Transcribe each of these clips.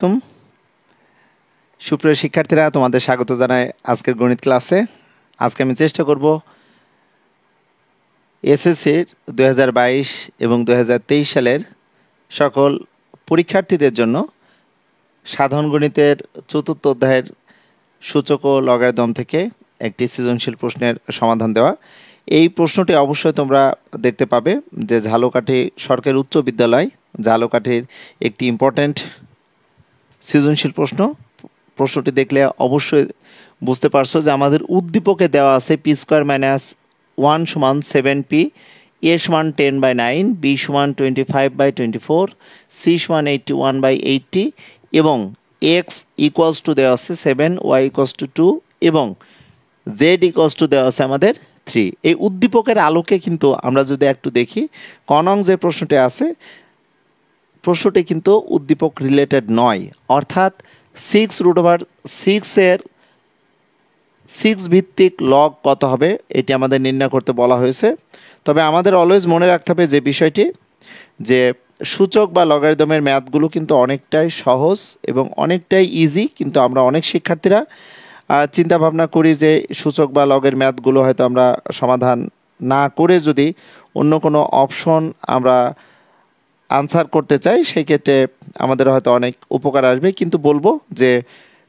তুম সুপ্রিয় শিক্ষার্থীরা, তোমাদের স্বাগত জানাই আজকের গণিত ক্লাসে। আজকে আমি চেষ্টা করব এসএসসির দু হাজার বাইশ এবং দু হাজার তেইশ সালের সকল পরীক্ষার্থীদের জন্য সাধারণ গণিতের চতুর্থ অধ্যায়ের সূচক ও লগারিদম থেকে একটি সৃজনশীল প্রশ্নের সমাধান দেওয়া। এই প্রশ্নটি অবশ্যই তোমরা দেখতে পাবে যে ঝালকাঠি সরকারি উচ্চ বিদ্যালয়, ঝালকাঠির একটি ইম্পর্ট্যান্ট সৃজনশীল প্রশ্ন। প্রশ্নটি দেখলে অবশ্যই বুঝতে পারছ যে আমাদের উদ্দীপকে দেওয়া আছে পি স্কোয়ার মাইনাস ওয়ান সমান সেভেন পি, এ সমান টেন বাই নাইন, বি সমান twenty five by twenty four C সমান এইটটি ওয়ান বাই এইটটি এবং এক্স ইকুয়ালস টু দেওয়া আছে seven, Y equals to two এবং জেড ইকুয়ালস টু দেওয়া আছে আমাদের থ্রি। এই উদ্দীপকের আলোকে কিন্তু আমরা যদি একটু দেখি কনং যে প্রশ্নটি আছে প্রশ্নটি কিন্তু উদ্দীপক রিলেটেড নয়। অর্থাৎ সিক্স রুট ওভার সিক্সের সিক্স ভিত্তিক লগ কত হবে? এটি আমাদের নির্ণয় করতে বলা হয়েছে। তবে আমাদের অলওয়েজ মনে রাখতে হবে যে বিষয়টি, যে সূচক বা লগারিদমের ম্যাথগুলো কিন্তু অনেকটাই সহজ এবং অনেকটাই ইজি কিন্তু আমরা অনেক শিক্ষার্থীরা চিন্তা ভাবনা করি যে সূচক বা লগের ম্যাথগুলো হয়তো আমরা সমাধান না করে যদি অন্য কোনো অপশন আমরা আনসার করতে চাই, সেই ক্ষেত্রে আমাদের হয়তো অনেক উপকার আসবে। কিন্তু বলব যে,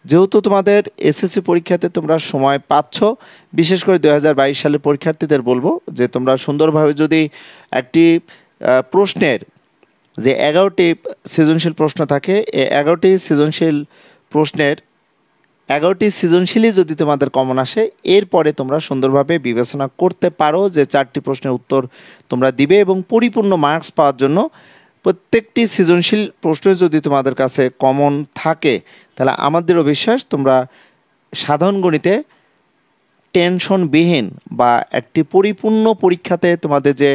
যেহেতু তোমাদের এসএসসি পরীক্ষাতে তোমরা সময় পাচ্ছ, বিশেষ করে দু সালের পরীক্ষার্থীদের বলব যে, তোমরা সুন্দরভাবে যদি একটি প্রশ্নের যে এগারোটি সৃজনশীল প্রশ্ন থাকে এই এগারোটি সৃজনশীল প্রশ্নের এগারোটি সৃজনশীলই যদি তোমাদের কমন আসে, এরপরে তোমরা সুন্দরভাবে বিবেচনা করতে পারো যে, চারটি প্রশ্নের উত্তর তোমরা দিবে এবং পরিপূর্ণ মার্কস পাওয়ার জন্য প্রত্যেকটি সৃজনশীল প্রশ্ন যদি তোমাদের কাছে কমন থাকে, তাহলে আমাদেরও বিশ্বাস তোমরা সাধারণ গণিতে টেনশনবিহীন বা একটি পরিপূর্ণ পরীক্ষাতে তোমাদের যে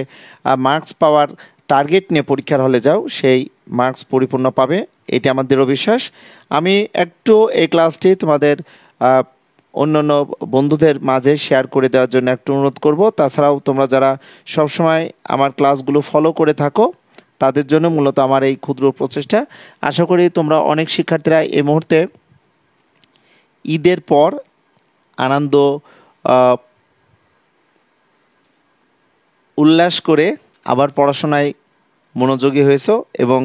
মার্কস পাওয়ার টার্গেট নিয়ে পরীক্ষার হলে যাও, সেই মার্কস পরিপূর্ণ পাবে। এটি আমাদেরও বিশ্বাস আমি একটু এই ক্লাসটি তোমাদের অন্যান্য বন্ধুদের মাঝে শেয়ার করে দেওয়ার জন্য একটু অনুরোধ করব। তাছাড়াও তোমরা যারা সবসময় আমার ক্লাসগুলো ফলো করে থাকো তাদের জন্য মূলত আমার এই ক্ষুদ্র প্রচেষ্টা। আশা করি তোমরা অনেক শিক্ষার্থীরা এই মুহূর্তে ঈদের পর আনন্দ উল্লাস করে আবার পড়াশোনায় মনোযোগী হয়েছ এবং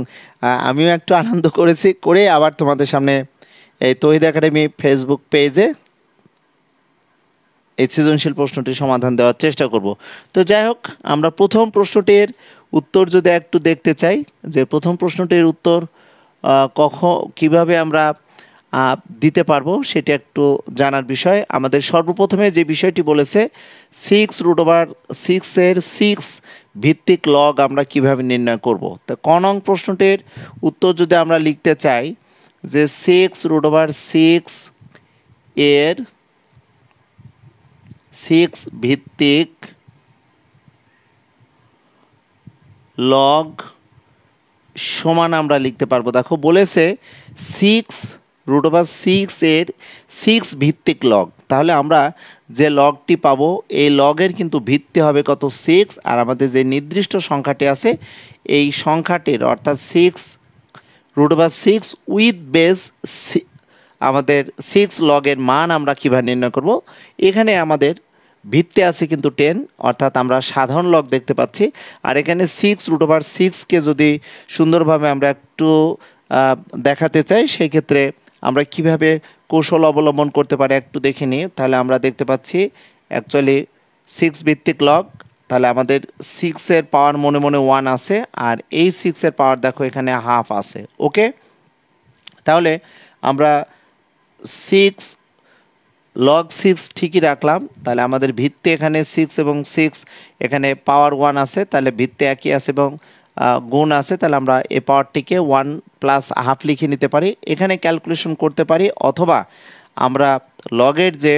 আমিও একটু আনন্দ করেছি, করে আবার তোমাদের সামনে এই তহিদ একাডেমি ফেসবুক পেজে এই সৃজনশীল প্রশ্নটির সমাধান দেওয়ার চেষ্টা করব। তো যাই হোক, আমরা প্রথম প্রশ্নটির উত্তর যদি একটু দেখতে চাই, যে প্রথম প্রশ্নটির উত্তর কখন কীভাবে আমরা দিতে পারব সেটি একটু জানার বিষয়। আমাদের সর্বপ্রথমে যে বিষয়টি বলেছে সিক্স রুট ওভার সিক্সের সিক্স ভিত্তিক লগ আমরা কীভাবে নির্ণয় করব? তো কনং প্রশ্নটির উত্তর যদি আমরা লিখতে চাই, যে সিক্স রুট ওভার সিক্স এর সিক্স ভিত্তিক লগ সমান আমরা লিখতে পারব। দেখো বলেছে সিক্স রুট ওভার সিক্স এর সিক্স ভিত্তিক লগ তাহলে আমরা যে লগটি পাবো, এই লগের কিন্তু ভিত্তি হবে কত সিক্স আর আমাদের যে নির্দিষ্ট সংখ্যাটি আছে, এই সংখ্যাটির অর্থাৎ six root over six with base আমাদের সিক্স লগের মান আমরা কীভাবে নির্ণয় করব? এখানে আমাদের ভিত্তি আছে কিন্তু টেন অর্থাৎ আমরা সাধারণ লগ দেখতে পাচ্ছি। আর এখানে সিক্স রুট ওভার সিক্সকে যদি সুন্দরভাবে আমরা একটু দেখাতে চাই, সেই ক্ষেত্রে আমরা কীভাবে কৌশল অবলম্বন করতে পারি একটু দেখে নিই। তাহলে আমরা দেখতে পাচ্ছি অ্যাকচুয়ালি সিক্স ভিত্তিক লগ তাহলে আমাদের সিক্সের পাওয়ার মনে মনে ওয়ান আছে, আর এই সিক্সের পাওয়ার দেখো এখানে হাফ আছে ওকে তাহলে আমরা সিক্স লগ সিক্স ঠিকই রাখলাম, তাহলে আমাদের ভিত্তি এখানে সিক্স এবং সিক্স এখানে পাওয়ার ওয়ান আছে, তাহলে ভিত্তি একই আছে এবং গুণ আছে, তাহলে আমরা এ পাওয়ারটিকে ওয়ান প্লাস হাফ লিখে নিতে পারি। এখানে ক্যালকুলেশন করতে পারি, অথবা আমরা লগের যে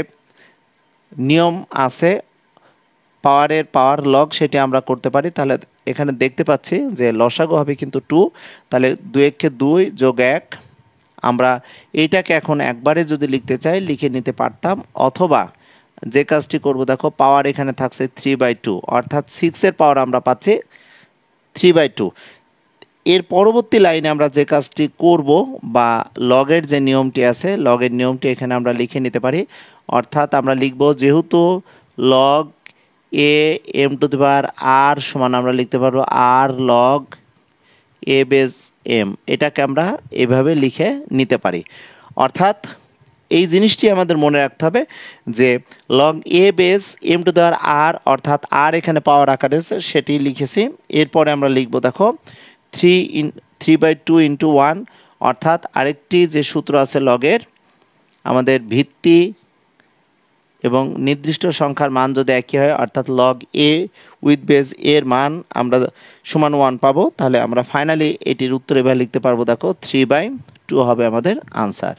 নিয়ম আছে পাওয়ারের পাওয়ার লগ সেটি আমরা করতে পারি। তাহলে এখানে দেখতে পাচ্ছি যে লসাগো হবে কিন্তু টু তাহলে দু এককে দুই যোগ এক আমরা এইটাকে এখন একবারে যদি লিখতে চাই, লিখে নিতে পারতাম, অথবা যে কাজটি করব, দেখো পাওয়ার এখানে থাকছে থ্রি বাই টু অর্থাৎ সিক্সের পাওয়ার আমরা পাচ্ছি থ্রি বাই টু এর পরবর্তী লাইনে আমরা যে কাজটি করব, বা লগের যে নিয়মটি আছে লগের নিয়মটি এখানে আমরা লিখে নিতে পারি, অর্থাৎ আমরা লিখব যেহেতু log A M to the power R সমান আমরা লিখতে পারব R log A base M, এটাকে আমরা এভাবে লিখে নিতে পারি। অর্থাৎ এই জিনিসটি আমাদের মনে রাখতে হবে যে log A base M to দেওয়ার আর অর্থাৎ আর এখানে পাওয়ার আকারে সেটি লিখেছি। এরপরে আমরা লিখব, দেখো three in three by two into one অর্থাৎ আরেকটি যে সূত্র আছে লগের আমাদের ভিত্তি এবং নির্দিষ্ট সংখ্যার মান যদি একই হয়, অর্থাৎ লগ এ উইথ বেস এর মান আমরা সমান ওয়ান পাবো, তাহলে আমরা ফাইনালি এটির উত্তর এবার লিখতে পারব, দেখো থ্রি বাই টু হবে আমাদের আনসার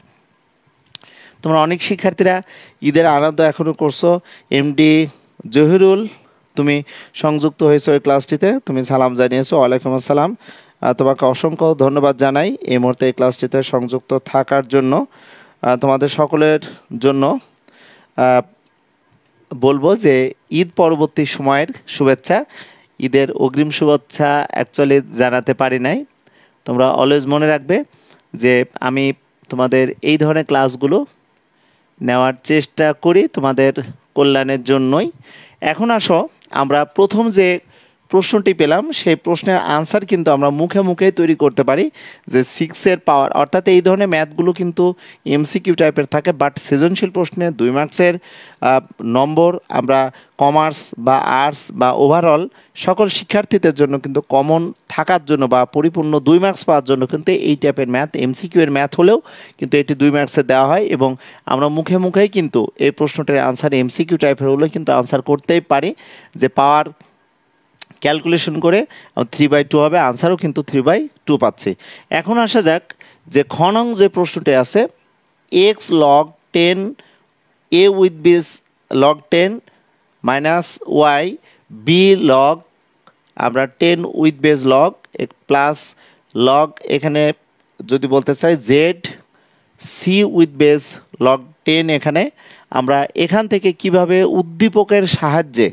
তোমরা অনেক শিক্ষার্থীরা ঈদের আনন্দ এখনও করছ। এমডি জহিরুল, তুমি সংযুক্ত হয়েছো এই ক্লাসটিতে তুমি সালাম জানিয়েছো, ওয়ালাইকুম আসসালাম। তোমাকে অসংখ্য ধন্যবাদ জানাই এই মুহূর্তে এই ক্লাসটিতে সংযুক্ত থাকার জন্য তোমাদের সকলের জন্য। বলব যে ঈদ পরবর্তী সময়ের শুভেচ্ছা, ঈদের অগ্রিম শুভেচ্ছা অ্যাকচুয়ালি জানাতে পারি নাই। তোমরা অলওয়েজ মনে রাখবে যে আমি তোমাদের এই ধরনের ক্লাসগুলো নেওয়ার চেষ্টা করি তোমাদের কল্যাণের জন্যই। এখন আসো, আমরা প্রথম যে প্রশ্নটি পেলাম, সেই প্রশ্নের আনসার কিন্তু আমরা মুখে মুখে তৈরি করতে পারি যে সিক্সের পাওয়ার অর্থাৎ এই ধরনের ম্যাথগুলো কিন্তু এমসিকিউ টাইপের থাকে বাট সৃজনশীল প্রশ্নে দুই মার্কসের নম্বর, আমরা কমার্স বা আর্টস বা ওভারঅল সকল শিক্ষার্থীদের জন্য কিন্তু কমন থাকার জন্য বা পরিপূর্ণ দুই মার্কস পাওয়ার জন্য কিন্তু এই টাইপের ম্যাথ এমসিকিউ এর ম্যাথ হলেও কিন্তু এটি দুই মার্কসে দেওয়া হয় এবং আমরা মুখে মুখেই কিন্তু এই প্রশ্নটির আনসার এমসিকিউ টাইপের হলেও কিন্তু আনসার করতেই পারি যে পাওয়ার ক্যালকুলেশন করে থ্রি বাই টু হবে, আনসারও কিন্তু থ্রি বাই টু পাচ্ছে। এখন আসা যাক যে খনং যে প্রশ্নটি আছে X log ten A with base log ten minus Y B log আমরা ten with base log plus log এখানে যদি বলতে চাই Z C with base log ten এখানে, আমরা এখান থেকে কীভাবে উদ্দীপকের সাহায্যে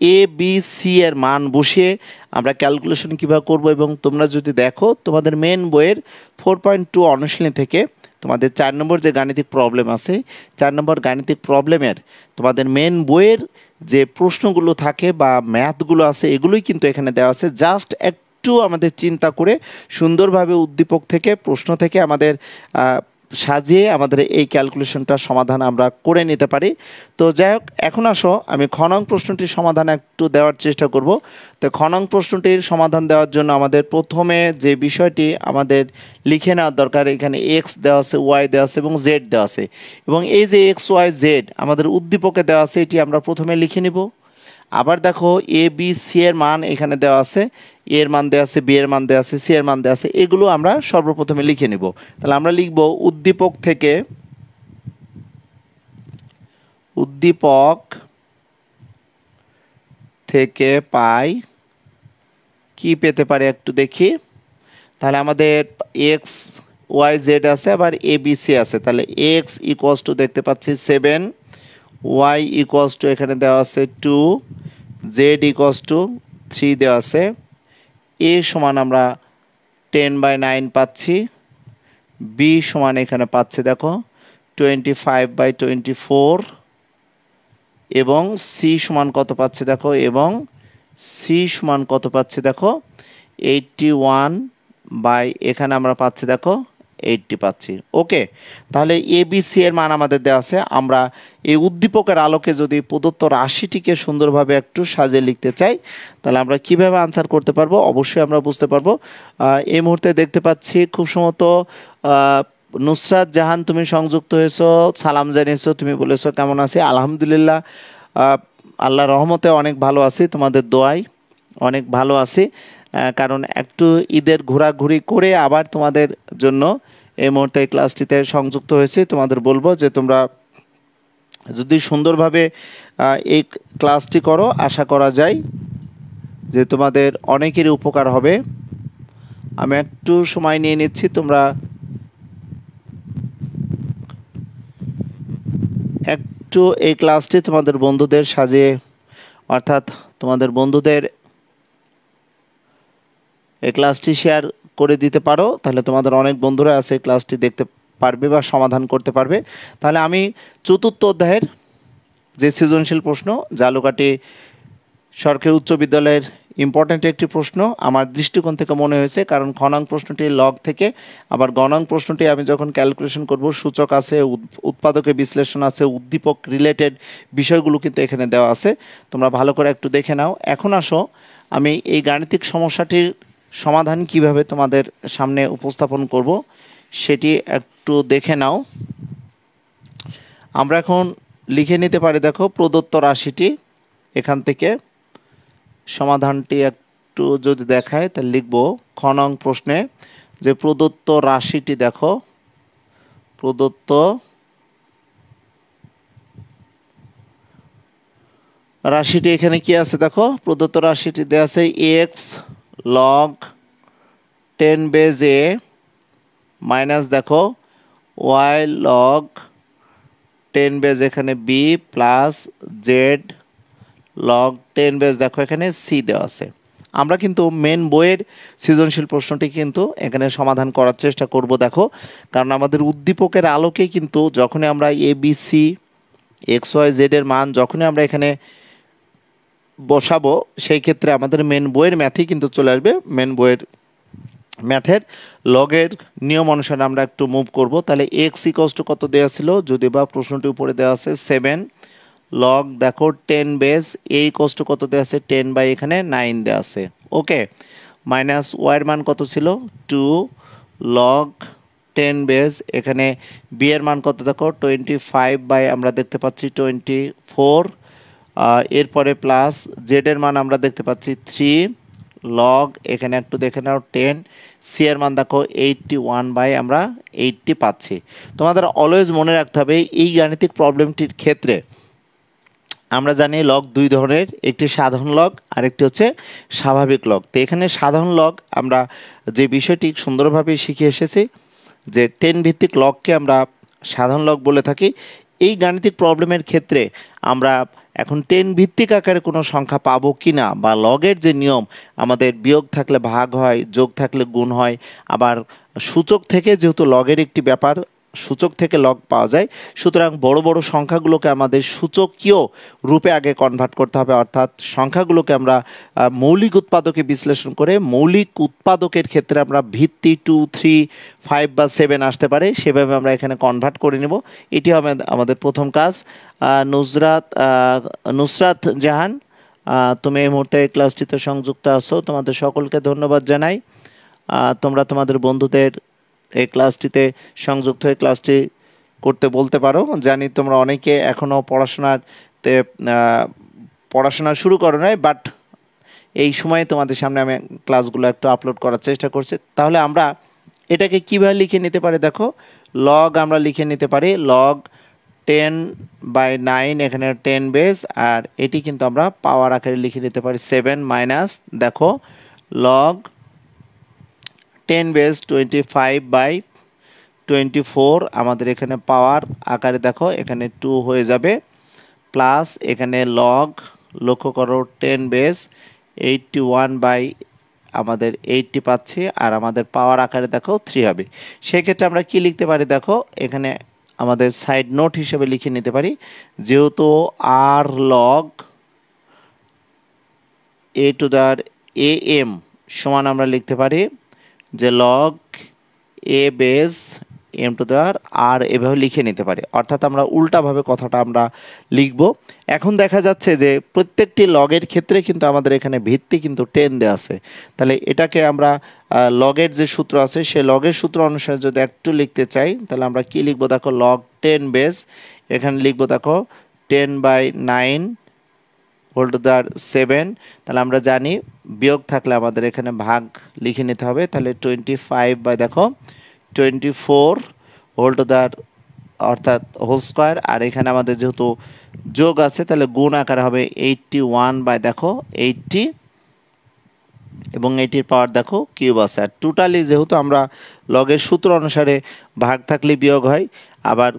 এ বি সি এর মান বসিয়ে আমরা ক্যালকুলেশন কীভাবে করব এবং তোমরা যদি দেখো, তোমাদের মেন বইয়ের ফোর পয়েন্ট টু অনুশীলনী থেকে তোমাদের চার নম্বর যে গাণিতিক প্রবলেম আছে, চার নম্বর গাণিতিক প্রবলেমের তোমাদের মেন বইয়ের যে প্রশ্নগুলো থাকে বা ম্যাথগুলো আছে, এগুলোই কিন্তু এখানে দেওয়া আছে। জাস্ট একটু আমাদের চিন্তা করে সুন্দরভাবে উদ্দীপক থেকে, প্রশ্ন থেকে আমাদের সাজিয়ে আমাদের এই ক্যালকুলেশনটার সমাধান আমরা করে নিতে পারি। তো যাই হোক, এখন আসো, আমি খনং প্রশ্নটির সমাধান একটু দেওয়ার চেষ্টা করব। তো খনং প্রশ্নটির সমাধান দেওয়ার জন্য আমাদের প্রথমে যে বিষয়টি আমাদের লিখে নেওয়ার দরকার, এখানে এক্স দেওয়া আছে ওয়াই দেওয়া আছে এবং জেড দেওয়া আছে। এবং এই যে এক্স ওয়াই জেড আমাদের উদ্দীপকে দেওয়া আছে, এটি আমরা প্রথমে লিখে নিব। আবার দেখো এ বি সি এর মান এখানে দেওয়া আছে। এ এর মান দেওয়া আছে বি এর মান দেওয়া আছে সি এর মান দেওয়া আছে। এগুলো আমরা সর্বপ্রথমে লিখে নিব। তাহলে আমরা লিখব উদ্দীপক থেকে উদ্দীপক থেকে পাই। কি পেতে পারে একটু দেখি? তাহলে আমাদের এক্স ওয়াই জেড আছে, আবার এ বি সি আছে। তাহলে এক্স ইকোয়াস টু দেখতে পাচ্ছি সেভেন ওয়াই ইকোয়াস টু এখানে দেওয়া আছে to Z equals to three দেওয়া আছে। এ সমান আমরা টেন বাই নাইন পাচ্ছি। বি সমান এখানে পাচ্ছে দেখো twenty five by twenty four এবং সি সমান কত পাচ্ছে দেখো, এবং সি সমান কত পাচ্ছে দেখো এইটটি ওয়ান বাই এখানে আমরা পাচ্ছি দেখো এইটটি পাচ্ছি। ওকে তাহলে এ বি সি এর মান আমাদের দেওয়া আছে। আমরা এই উদ্দীপকের আলোকে যদি প্রদত্ত রাশিটিকে সুন্দরভাবে একটু সাজিয়ে লিখতে চাই, তাহলে আমরা কীভাবে আনসার করতে পারব? অবশ্যই আমরা বুঝতে পারব। এই মুহূর্তে দেখতে পাচ্ছি খুব সম্ভবত নুসরাত জাহান, তুমি সংযুক্ত হয়েছো, সালাম জানিয়েছো, তুমি বলেছ কেমন আছি? আলহামদুলিল্লাহ আল্লাহ রহমতে অনেক ভালো আছি, তোমাদের দোয়াই অনেক ভালো আছি। কারণ একটু ঈদের ঘোরাঘুরি করে আবার তোমাদের জন্য এই মুহূর্তে ক্লাসটিতে সংযুক্ত হয়েছি। তোমাদের বলব যে তোমরা যদি সুন্দরভাবে এই ক্লাসটি করো, আশা করা যায় যে তোমাদের অনেকেরই উপকার হবে। আমি একটু সময় নিয়ে নিচ্ছি, তোমরা একটু এই ক্লাসটি তোমাদের বন্ধুদের সাজিয়ে, অর্থাৎ তোমাদের বন্ধুদের এই ক্লাসটি শেয়ার করে দিতে পারো, তাহলে তোমাদের অনেক বন্ধুরা আছে ক্লাসটি দেখতে পারবে বা সমাধান করতে পারবে। তাহলে আমি চতুর্থ অধ্যায়ের যে সৃজনশীল প্রশ্ন, জালুকাটি সরকারি উচ্চ বিদ্যালয়ের ইম্পর্ট্যান্ট একটি প্রশ্ন, আমার দৃষ্টিকোণ থেকে মনে হয়েছে, কারণ খনাং প্রশ্নটি লগ থেকে, আবার গণাং প্রশ্নটি আমি যখন ক্যালকুলেশন করব, সূচক আছে উৎপাদকের বিশ্লেষণ আছে, উদ্দীপক রিলেটেড বিষয়গুলো কিন্তু এখানে দেওয়া আছে। তোমরা ভালো করে একটু দেখে নাও। এখন আসো, আমি এই গাণিতিক সমস্যাটির সমাধান কীভাবে তোমাদের সামনে উপস্থাপন করব সেটি একটু দেখে নাও। আমরা এখন লিখে নিতে পারি, দেখো, প্রদত্ত রাশিটি এখান থেকে। সমাধানটি একটু যদি দেখায়, তাহলে লিখব খ নং প্রশ্নে যে প্রদত্ত রাশিটি, দেখো, প্রদত্ত রাশিটি এখানে কি আছে, দেখো, প্রদত্ত রাশিটি দেওয়া আছে X log ten base A minus দেখো ওয়াই লগ টেন বেজ এখানে B plus Z log ten base দেখো এখানে সি দেওয়া আছে। আমরা কিন্তু মেন বইয়ের সৃজনশীল প্রশ্নটি কিন্তু এখানে সমাধান করার চেষ্টা করব দেখো, কারণ আমাদের উদ্দীপকের আলোকে কিন্তু যখনই আমরা A B C X Y জেডের মান, যখনই আমরা এখানে বসাবো, সেই ক্ষেত্রে আমাদের মেন বইয়ের ম্যাথই কিন্তু চলে আসবে। মেন বইয়ের ম্যাথের লগের নিয়ম অনুসারে আমরা একটু মুভ করব। তাহলে এক্স ইকস টু কত দেওয়া ছিল? যদি বা প্রশ্নটি উপরে দেওয়া আছে সেভেন লগ দেখো টেন বেস এই কষ্ট কত দেওয়া আছে? টেন বাই এখানে নাইন দেওয়া আছে। ওকে মাইনাস ওয়ার মান কত ছিল? টু লগ টেন বেস এখানে বি এর মান কত? দেখো টোয়েন্টি ফাইভ বাই আমরা দেখতে পাচ্ছি টোয়েন্টি ফোর এরপরে প্লাস জেডের মান আমরা দেখতে পাচ্ছি থ্রি লগ এখানে একটু দেখে নাও টেন সি এর মান দেখো এইটটি ওয়ান বাই আমরা এইটটি পাচ্ছি। তোমাদের অলওয়েজ মনে রাখতে হবে, এই গাণিতিক প্রবলেমটির ক্ষেত্রে আমরা জানি লগ দুই ধরনের, একটি সাধারণ লগ আরেকটি হচ্ছে স্বাভাবিক লগ তো এখানে সাধারণ লগ আমরা যে বিষয়টি সুন্দরভাবে শিখে এসেছি, যে টেন ভিত্তিক লগকে আমরা সাধারণ লগ বলে থাকি, এই গাণিতিক প্রবলেমের ক্ষেত্রে আমরা এখন টেন ভিত্তিক আকারে কোনো সংখ্যা পাবো কি না বা লগের যে নিয়ম, আমাদের বিয়োগ থাকলে ভাগ হয়, যোগ থাকলে গুণ হয়, আবার সূচক থেকে যেহেতু লগের একটি ব্যাপার সূচক থেকে লগ পাওয়া যায়। সুতরাং বড় বড় সংখ্যাগুলোকে আমাদের সূচকীয় রূপে আগে কনভার্ট করতে হবে। অর্থাৎ সংখ্যাগুলোকে আমরা মৌলিক উৎপাদকে বিশ্লেষণ করে মৌলিক উৎপাদকের ক্ষেত্রে আমরা ভিত্তি টু থ্রি ফাইভ বা সেভেন আসতে পারে। সেভাবে আমরা এখানে কনভার্ট করে নেব। এটি হবে আমাদের প্রথম কাজ। নুসরাত নুসরাত জাহান তুমি এই মুহূর্তে ক্লাসটিতে সংযুক্ত আছো। তোমাদের সকলকে ধন্যবাদ জানাই। তোমরা তোমাদের বন্ধুদের এই ক্লাসটিতে সংযুক্ত হয়ে ক্লাসটি করতে বলতে পারো। জানি তোমরা অনেকে এখনও পড়াশোনাতে পড়াশোনা শুরু করো নাই বাট এই সময়ে তোমাদের সামনে আমি ক্লাসগুলো একটু আপলোড করার চেষ্টা করছি। তাহলে আমরা এটাকে কীভাবে লিখে নিতে পারি দেখো? লগ আমরা লিখে নিতে পারি লগ টেন বাই নাইন এখানে টেন বেস আর এটি কিন্তু আমরা পাওয়ার আকারে লিখে নিতে পারি সেভেন মাইনাস দেখো log ten base twenty five by twenty four আমাদের এখানে পাওয়ার আকারে দেখো, এখানে টু হয়ে যাবে। প্লাস এখানে লগ লক্ষ্য করো ten base eighty one by আমাদের এইটটি পাচ্ছি, আর আমাদের পাওয়ার আকারে দেখো থ্রি হবে। সেক্ষেত্রে আমরা কি লিখতে পারি দেখো, এখানে আমাদের সাইড নোট হিসেবে লিখে নিতে পারি, যেহেতু R log A to the A M সমান আমরা লিখতে পারি যে log A base M to দেওয়ার আর এভাবে লিখে নিতে পারি। অর্থাৎ আমরা উল্টাভাবে কথাটা আমরা লিখব। এখন দেখা যাচ্ছে যে প্রত্যেকটি লগের ক্ষেত্রে কিন্তু আমাদের এখানে ভিত্তি কিন্তু টেন দেওয়া আছে। তাহলে এটাকে আমরা লগের যে সূত্র আছে, সে লগের সূত্র অনুসারে যদি একটু লিখতে চাই, তাহলে আমরা কি লিখব? দেখো লগ টেন বেস এখানে লিখব দেখো ten by nine whole to the seven তাহলে আমরা জানি বিয়োগ থাকলে আমাদের এখানে ভাগ লিখে নিতে হবে। তাহলে টোয়েন্টি ফাইভ বাই দেখো টোয়েন্টি ফোর হোল টু অর্থাৎ হোল স্কোয়ার আর এখানে আমাদের যেহেতু যোগ আছে, তাহলে গুণ আকারে হবে এইটটি ওয়ান বাই দেখো এইটটি এবং এইটির পাওয়ার দেখো কিউব আছে। আর টোটালি যেহেতু আমরা লগের সূত্র অনুসারে ভাগ থাকলে বিয়োগ হয় আবার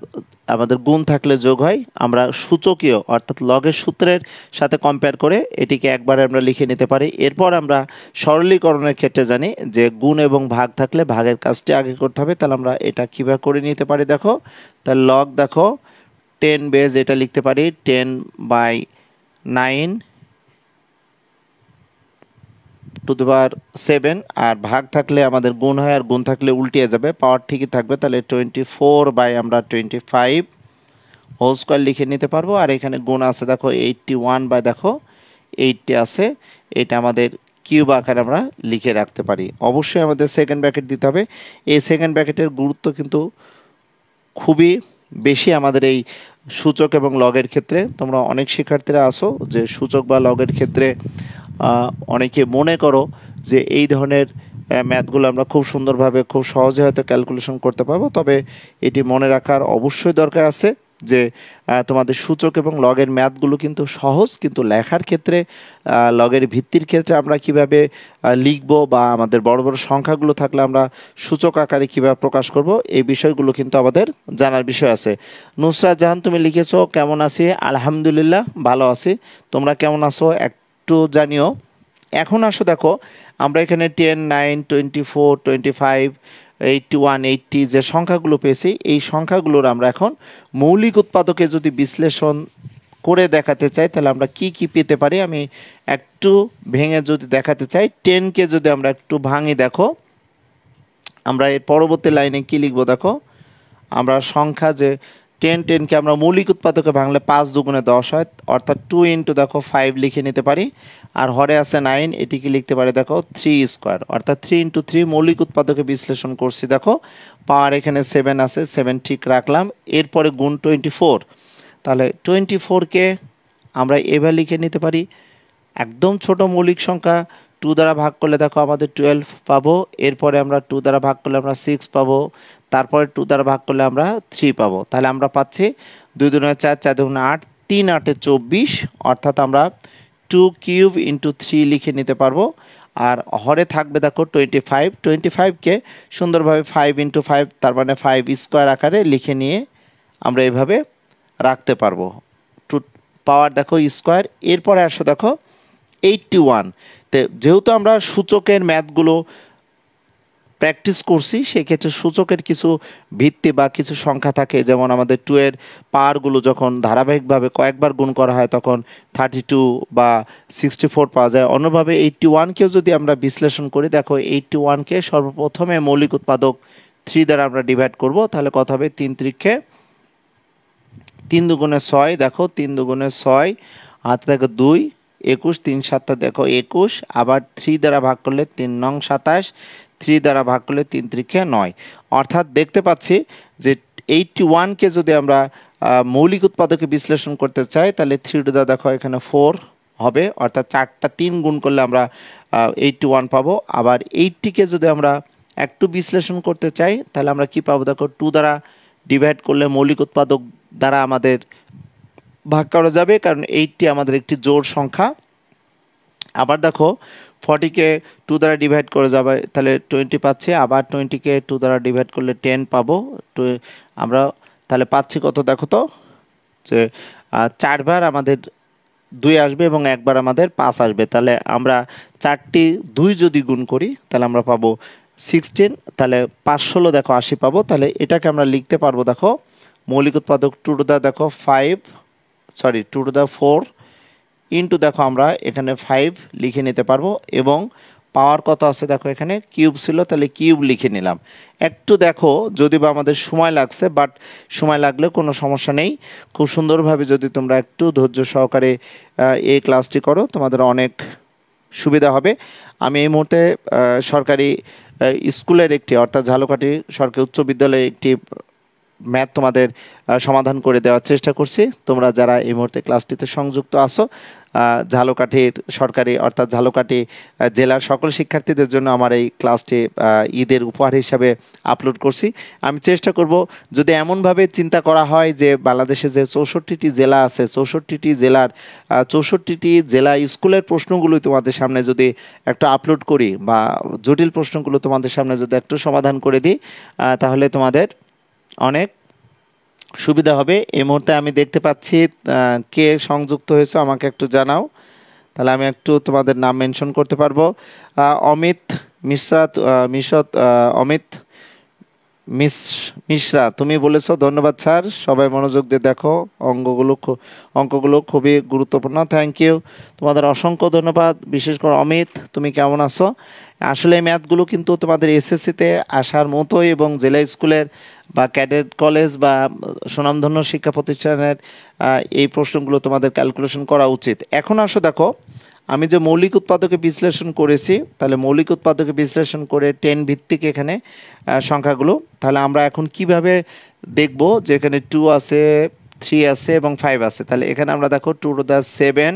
আমাদের গুণ থাকলে যোগ হয়, আমরা সূচকীয়, অর্থাৎ লগের সূত্রের সাথে কম্পেয়ার করে এটিকে একবারে আমরা লিখে নিতে পারি। এরপর আমরা সরলীকরণের ক্ষেত্রে জানি যে গুণ এবং ভাগ থাকলে ভাগের কাজটি আগে করতে হবে। তাহলে আমরা এটা কীভাবে করে নিতে পারি দেখো? তাহলে লগ দেখো টেন বেজ এটা লিখতে পারি ten by nine to the power seven আর ভাগ থাকলে আমাদের গুণ হয়, আর গুণ থাকলে উল্টিয়ে যাবে। পাওয়ার ঠিকই থাকবে, তাহলে টোয়েন্টি ফোর বাই আমরা টোয়েন্টি ফাইভ হোল স্কোয়ার লিখে নিতে পারব। আর এখানে গুণ আছে, দেখো এইটটি ওয়ান বাই দেখো এইটটি আছে। এটা আমাদের কিউব আকারে আমরা লিখে রাখতে পারি। অবশ্যই আমাদের সেকেন্ড ব্র্যাকেট দিতে হবে। এই সেকেন্ড ব্র্যাকেটের গুরুত্ব কিন্তু খুবই বেশি আমাদের এই সূচক এবং লগের ক্ষেত্রে। তোমরা অনেক শিক্ষার্থীরা আসো যে সূচক বা লগের ক্ষেত্রে অনেকে মনে করো যে এই ধরনের ম্যাথগুলো আমরা খুব সুন্দরভাবে, খুব সহজে হয়তো ক্যালকুলেশন করতে পারব। তবে এটি মনে রাখার অবশ্যই দরকার আছে যে তোমাদের সূচক এবং লগের ম্যাথগুলো কিন্তু সহজ, কিন্তু লেখার ক্ষেত্রে লগের ভিত্তির ক্ষেত্রে আমরা কীভাবে লিখব বা আমাদের বড় বড় সংখ্যাগুলো থাকলে আমরা সূচক আকারে কীভাবে প্রকাশ করব, এই বিষয়গুলো কিন্তু আমাদের জানার বিষয় আছে। নুসরাত জাহান, তুমি লিখেছো, কেমন আছি? আলহামদুলিল্লাহ, ভালো আছি। তোমরা কেমন আছো? একটু জানিও। এখন আসো দেখো, আমরা এখানে ten nine twenty four twenty five eighty one eighty যে সংখ্যাগুলো পেয়েছি, এই সংখ্যাগুলোর আমরা এখন মৌলিক উৎপাদকে যদি বিশ্লেষণ করে দেখাতে চাই, তাহলে আমরা কি কি পেতে পারি? আমি একটু ভেঙে যদি দেখাতে চাই টেনকে যদি আমরা একটু ভাঙি দেখো, আমরা এর পরবর্তী লাইনে কি লিখব দেখো? আমরা সংখ্যা যে টেন টেনকে আমরা মৌলিক উৎপাদকে ভাঙলে পাঁচ দুগুণে দশ হয়, অর্থাৎ টু ইন্টু দেখো ফাইভ লিখে নিতে পারি। আর হরে আছে নাইন এটিকে লিখতে পারি দেখো থ্রি স্কোয়ার অর্থাৎ থ্রি ইন্টু থ্রি মৌলিক উৎপাদকে বিশ্লেষণ করছি দেখো। পাওয়ার এখানে সেভেন আছে সেভেন ঠিক রাখলাম। এরপরে গুণ টোয়েন্টি ফোর তাহলে টোয়েন্টি ফোরকে আমরা এবার লিখে নিতে পারি। একদম ছোট মৌলিক সংখ্যা টু দ্বারা ভাগ করলে দেখো আমাদের টুয়েলভ পাবো। এরপরে আমরা টু দ্বারা ভাগ করলে আমরা সিক্স পাবো। তারপরে টু দ্বারা ভাগ করলে আমরা থ্রি পাবো। তাহলে আমরা পাচ্ছি দুই দুগুণে চার চার দুগুণে আট, তিন আটে চব্বিশ, অর্থাৎ আমরা টু কিউব ইন্টু থ্রি লিখে নিতে পারব। আর হরে থাকবে দেখো টোয়েন্টি ফাইভ টোয়েন্টি ফাইভকে সুন্দরভাবে ফাইভ ইন্টু ফাইভ তার মানে ফাইভ স্কোয়ার আকারে লিখে নিয়ে আমরা এভাবে রাখতে পারব। টু পাওয়ার দেখো স্কোয়ার এরপরে আসো দেখো এইটটি ওয়ান তো যেহেতু আমরা সূচকের ম্যাথগুলো প্র্যাকটিস করছি, সেক্ষেত্রে সূচকের কিছু ভিত্তি বা কিছু সংখ্যা থাকে। যেমন আমাদের টু এর পাওয়ারগুলো যখন ধারাবাহিকভাবে কয়েকবার গুণ করা হয়, তখন থার্টি টু বা সিক্সটি ফোর পাওয়া যায়। অন্যভাবে এইটটি ওয়ানকেও যদি আমরা বিশ্লেষণ করি, দেখো এইটটি ওয়ানকে সর্বপ্রথমে মৌলিক উৎপাদক থ্রি দ্বারা আমরা ডিভাইড করব। তাহলে কত হবে? তিন ত্রিক্ষে তিন দুগুণে ছয়, দেখো তিন দুগুণে ছয় হাতে দেখো দুই, একুশ, তিন সাতটা, দেখো একুশ, আবার থ্রি দ্বারা ভাগ করলে তিন নং সাতাশ থ্রি দ্বারা ভাগ করলে তিন ত্রিখে নয়। অর্থাৎ দেখতে পাচ্ছি যে এইটটি ওয়ানকে যদি আমরা মৌলিক উৎপাদকে বিশ্লেষণ করতে চাই, তাহলে থ্রি টু দা দেখো এখানে ফোর হবে, অর্থাৎ চারটা তিন গুণ করলে আমরা এইটটি ওয়ান পাবো। আবার এইটটিকে যদি আমরা একটু বিশ্লেষণ করতে চাই, তাহলে আমরা কি পাবো? দেখো টু দ্বারা ডিভাইড করলে মৌলিক উৎপাদক দ্বারা আমাদের ভাগ করা যাবে, কারণ এইটটি আমাদের একটি জোর সংখ্যা। আবার দেখো ফর্টিকে টু দ্বারা ডিভাইড করে যাবে, তাহলে টোয়েন্টি পাচ্ছি, আবার টোয়েন্টিকে টু দ্বারা ডিভাইড করলে টেন পাবো। আমরা তাহলে পাচ্ছি কত দেখো তো? যে চারবার আমাদের দুই আসবে এবং একবার আমাদের পাঁচ আসবে। তাহলে আমরা চারটি দুই যদি গুণ করি, তাহলে আমরা পাবো সিক্সটিন তাহলে পাঁচ ষোলো দেখো আশি পাবো। তাহলে এটাকে আমরা লিখতে পারব দেখো, মৌলিক উৎপাদক টু টু দা দেখো five sorry two to the four into দেখো আমরা এখানে ফাইভ লিখে নিতে পারব এবং পাওয়ার কত আছে দেখো এখানে কিউব ছিল, তাহলে কিউব লিখে নিলাম। একটু দেখো যদি বা আমাদের সময় লাগছে বাট সময় লাগলে কোনো সমস্যা নেই। খুব সুন্দরভাবে যদি তোমরা একটু ধৈর্য সহকারে এই ক্লাসটি করো, তোমাদের অনেক সুবিধা হবে। আমি এই মুহূর্তে সরকারি স্কুলের একটি, অর্থাৎ ঝালকাঠি সরকারি উচ্চ বিদ্যালয়ের একটি ম্যাথ তোমাদের সমাধান করে দেওয়ার চেষ্টা করছি। তোমরা যারা এই মুহূর্তে ক্লাসটিতে সংযুক্ত আসো ঝালকাঠির সরকারি অর্থাৎ ঝালকাঠি জেলার সকল শিক্ষার্থীদের জন্য আমার এই ক্লাসটি ঈদের উপহার হিসাবে আপলোড করছি। আমি চেষ্টা করব যদি এমনভাবে চিন্তা করা হয় যে বাংলাদেশে যে চৌষট্টিটি জেলা আছে, চৌষট্টিটি জেলার চৌষট্টিটি জেলা স্কুলের প্রশ্নগুলো তোমাদের সামনে যদি একটু আপলোড করি বা জটিল প্রশ্নগুলো তোমাদের সামনে যদি একটু সমাধান করে দিই তাহলে তোমাদের অনেক সুবিধা হবে। এই মুহূর্তে আমি দেখতে পাচ্ছি কে সংযুক্ত হয়েছে আমাকে একটু জানাও। তাহলে আমি একটু তোমাদের নাম মেনশন করতে পারব। অমিত মিশ্রা মিশত অমিত মিস, মিশ্রা, তুমি বলেছ, ধন্যবাদ স্যার। সবাই মনোযোগ দিয়ে দেখো অঙ্কগুলো অঙ্কগুলো খুবই গুরুত্বপূর্ণ। থ্যাংক ইউ তোমাদের অসংখ্য ধন্যবাদ। বিশেষ করে অমিত, তুমি কেমন আছো? আসলে ম্যাথগুলো কিন্তু তোমাদের এসএসসিতে আসার মতোই এবং জেলা স্কুলের বা ক্যাডেট কলেজ বা সুনামধন্য শিক্ষা প্রতিষ্ঠানের এই প্রশ্নগুলো তোমাদের ক্যালকুলেশন করা উচিত। এখন আসো দেখো, আমি যে মৌলিক উৎপাদকে বিশ্লেষণ করেছি, তাহলে মৌলিক উৎপাদকে বিশ্লেষণ করে টেন ভিত্তিক এখানে সংখ্যাগুলো, তাহলে আমরা এখন কীভাবে দেখব যে এখানে টু আছে থ্রি আছে এবং ফাইভ আছে? তাহলে এখানে আমরা দেখো two to the seven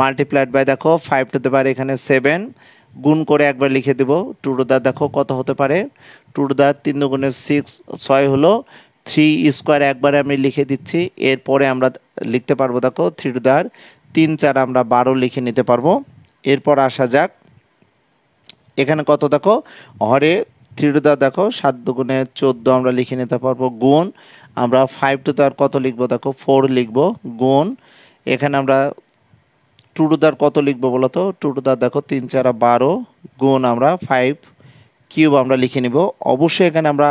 multiplied by দেখো ফাইভ টু দ্য পারে এখানে সেভেন গুণ করে একবার লিখে দেব। টু টু দ্য দেখো কত হতে পারে? টু টু দ্য তিন দুগুণের সিক্স ছয় হলো থ্রি স্কোয়ার একবারে আমি লিখে দিচ্ছি। এরপরে আমরা লিখতে পারব দেখো থ্রি টু দ্যার তিন চার আমরা বারো লিখে নিতে পারব। এরপর আসা যাক। এখানে কত দেখো? হরে থ্রি টু দ্য দেখো সাত দুগুণে চোদ্দ আমরা লিখে নিতে পারব গুণ। আমরা ফাইভ টু দ্যার কত লিখব দেখো? ফোর লিখব গুণ। এখানে আমরা টু টু দ্যার কত লিখব বলো তো? টু টু দ্যার দেখো, তিন, চার, বারো, গুণ আমরা ফাইভ কিউব আমরা লিখে নিব। অবশ্যই এখানে আমরা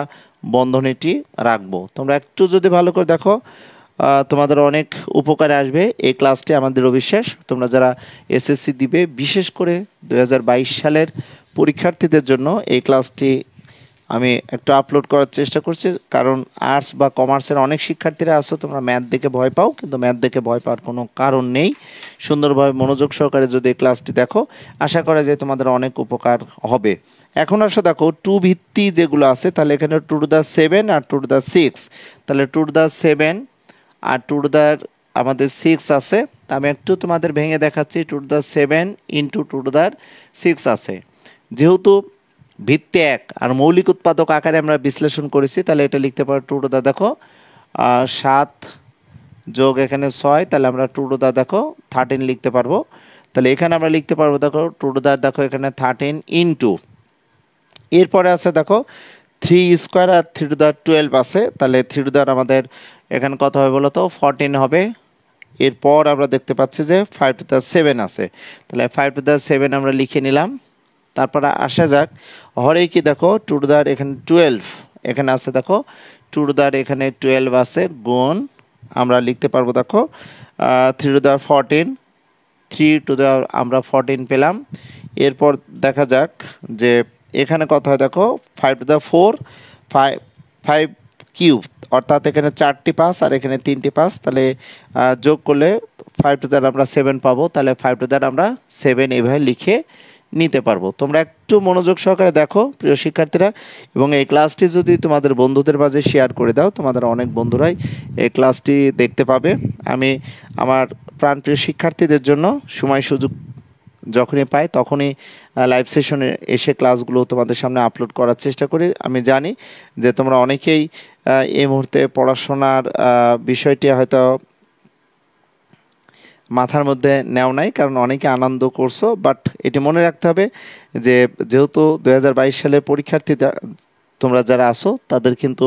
বন্ধনীটি রাখব। তোমরা একটু যদি ভালো করে দেখো তোমাদের অনেক উপকারে আসবে। এই ক্লাসটি আমাদের অবিশ্বাস। তোমরা যারা এসএসসি দিবে, বিশেষ করে দু হাজার বাইশ সালের পরীক্ষার্থীদের জন্য এই ক্লাসটি আমি একটু আপলোড করার চেষ্টা করছি, কারণ আর্টস বা কমার্সের অনেক শিক্ষার্থীরা আসো তোমরা ম্যাথ দেখে ভয় পাও, কিন্তু ম্যাথ দেখে ভয় পাওয়ার কোনো কারণ নেই। সুন্দরভাবে মনোযোগ সহকারে যদি ক্লাসটি দেখো, আশা করা যায় তোমাদের অনেক উপকার হবে। এখন আসো দেখো টু ভিত্তি যেগুলো আছে, তাহলে এখানে টু টু দ্য সেভেন আর টু টু দ্য সিক্স তাহলে টু টু দ্য সেভেন আর টু টু দ্য আমাদের সিক্স আছে। আমি একটু তোমাদের ভেঙে দেখাচ্ছি two to the seven into two to the six আছে। যেহেতু ভিত্তি এক। আর মৌলিক উৎপাদক আকারে আমরা বিশ্লেষণ করেছি, তাহলে এটা লিখতে পারো টু টু দা দেখো সাত যোগ এখানে ছয়, তাহলে আমরা টু টু দা দেখো থার্টিন লিখতে পারব। তাহলে এখানে আমরা লিখতে পারব, দেখো টু টু দা দেখো, এখানে থার্টিন ইনটু এরপরে আছে, দেখো থ্রি স্কোয়ার আর থ্রি টু দা টুয়েলভ আছে। তাহলে থ্রি টু দার আমাদের এখানে কত হবে বলো তো? ফরটিন হবে। এরপর আমরা দেখতে পাচ্ছি যে ফাইভ টু দা সেভেন আছে। তাহলে ফাইভ টু দা সেভেন আমরা লিখে নিলাম। তারপরে আসা যাক। হরে কি দেখো টু টু দার এখানে টুয়েলভ এখানে আছে দেখো টু টু দার এখানে টুয়েলভ আছে, গুণ, আমরা লিখতে পারব দেখো three to there fourteen three to there আমরা ফরটিন পেলাম। এরপর দেখা যাক যে এখানে কত হয় দেখো five to the four five five cube অর্থাৎ এখানে চারটি পাস আর এখানে তিনটি পাস, তাহলে যোগ করলে ফাইভ টু দ্যার আমরা সেভেন পাবো, তাহলে ফাইভ টু দ্যার আমরা সেভেন এভাবে লিখে নিতে পারব। তোমরা একটু মনোযোগ সহকারে দেখো, প্রিয় শিক্ষার্থীরা, এবং এই ক্লাসটি যদি তোমাদের বন্ধুদের মাঝে শেয়ার করে দাও, তোমাদের অনেক বন্ধুরাই এই ক্লাসটি দেখতে পাবে। আমি আমার প্রাণপ্রিয় শিক্ষার্থীদের জন্য সময় সুযোগ যখনই পাই তখনই লাইভ সেশনে এসে ক্লাসগুলো তোমাদের সামনে আপলোড করার চেষ্টা করি। আমি জানি যে তোমরা অনেকেই এই মুহূর্তে পড়াশোনার বিষয়টি হয়তো মাথার মধ্যে নেও নাই, কারণ অনেকে আনন্দ করছ বাট এটি মনে রাখতে হবে যে যেহেতু দু সালের পরীক্ষার্থী তোমরা যারা আসো তাদের কিন্তু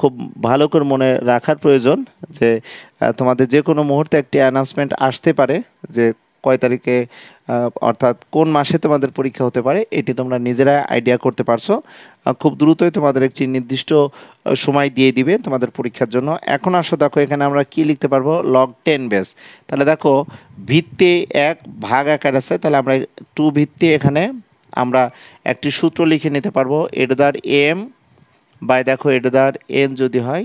খুব ভালো করে মনে রাখার প্রয়োজন যে তোমাদের যে কোনো মুহূর্তে একটি অ্যানাউন্সমেন্ট আসতে পারে যে কয় তারিখে অর্থাৎ কোন মাসে তোমাদের পরীক্ষা হতে পারে, এটি তোমরা নিজেরা আইডিয়া করতে পারছ। খুব দ্রুতই তোমাদের একটি নির্দিষ্ট সময় দিয়ে দিবে তোমাদের পরীক্ষার জন্য। এখন আসো, দেখো, এখানে আমরা কি লিখতে পারব? লগ টেন বেস তাহলে দেখো, ভিত্তি এক ভাগ আকার আছে, তাহলে আমরা টু ভিত্তি এখানে আমরা একটি সূত্র লিখে নিতে পারব। এডোদার এম বাই, দেখো, এডোদার এন যদি হয়,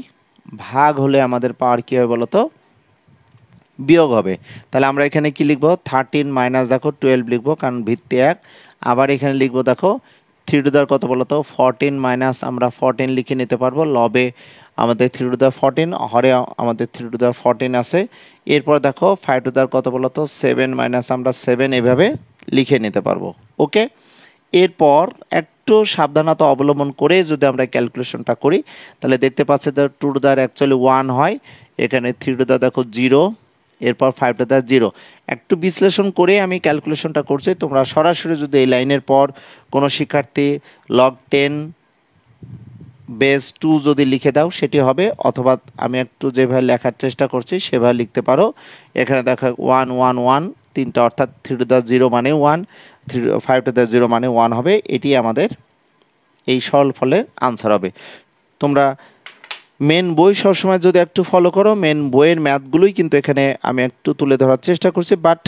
ভাগ হলে আমাদের পাওয়ার কী হয় বলো তো বিয়োগ হবে। তাহলে আমরা এখানে কি লিখব? থার্টিন মাইনাস দেখো টুয়েলভ লিখব, কারণ ভিত্তি এক। আবার এখানে লিখব দেখো থ্রি টু দার কত বলো তো? ফরটিন মাইনাস আমরা ফরটিন লিখে নিতে পারব, লবে আমাদের থ্রি টু দার ফরটিন হরে আমাদের থ্রি টু দার ফরটিন আছে। এরপর দেখো ফাইভ টু দার কত বলো তো? সেভেন মাইনাস আমরা সেভেন এভাবে লিখে নিতে পারব, ওকে? এরপর একটু সাবধানতা অবলম্বন করে যদি আমরা ক্যালকুলেশনটা করি, তাহলে দেখতে পাচ্ছি two to there actually one হয়। এখানে থ্রি টু দার দেখো জিরো এরপর ফাইভটা তার জিরো একটু বিশ্লেষণ করে আমি ক্যালকুলেশনটা করছি। তোমরা সরাসরি যদি এই লাইনের পর কোনো শিক্ষার্থী লগ টেন বেস টু যদি লিখে দাও, সেটি হবে, অথবা আমি একটু যেভাবে লেখার চেষ্টা করছি, সেভাবে লিখতে পারো। এখানে দেখো ওয়ান ওয়ান ওয়ান তিনটা অর্থাৎ থ্রি টু দ্য জিরো মানে one three five to the zero মানে ওয়ান হবে। এটি আমাদের এই সরল ফলের আনসার হবে। তোমরা মেন বই সবসময় যদি একটু ফলো করো মেন বইয়ের ম্যাথগুলোই কিন্তু এখানে আমি একটু তুলে ধরার চেষ্টা করছি বাট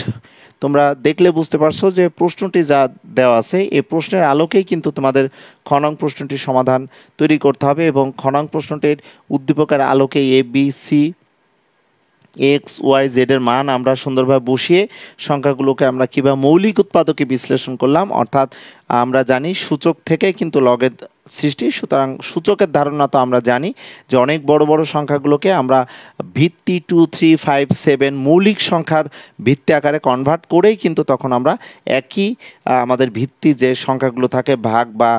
তোমরা দেখলে বুঝতে পারছ যে প্রশ্নটি যা দেওয়া আছে, এই প্রশ্নের আলোকেই কিন্তু তোমাদের খনং প্রশ্নটির সমাধান তৈরি করতে হবে এবং খনং প্রশ্নটির উদ্দীপকের আলোকে A B C X Y Z এর মান আমরা সুন্দরভাবে বসিয়ে সংখ্যাগুলোকে আমরা কীভাবে মৌলিক উৎপাদকে বিশ্লেষণ করলাম, অর্থাৎ আমরা জানি সূচক থেকে কিন্তু লগের সৃষ্টি, সুতরাং সূচকের ধারণা তো আমরা জানি যে অনেক বড় বড় সংখ্যাগুলোকে আমরা ভিত্তি টু থ্রি ফাইভ সেভেন মৌলিক সংখ্যার ভিত্তি আকারে কনভার্ট করেই কিন্তু তখন আমরা একই আমাদের ভিত্তি যে সংখ্যাগুলো থাকে, ভাগ বা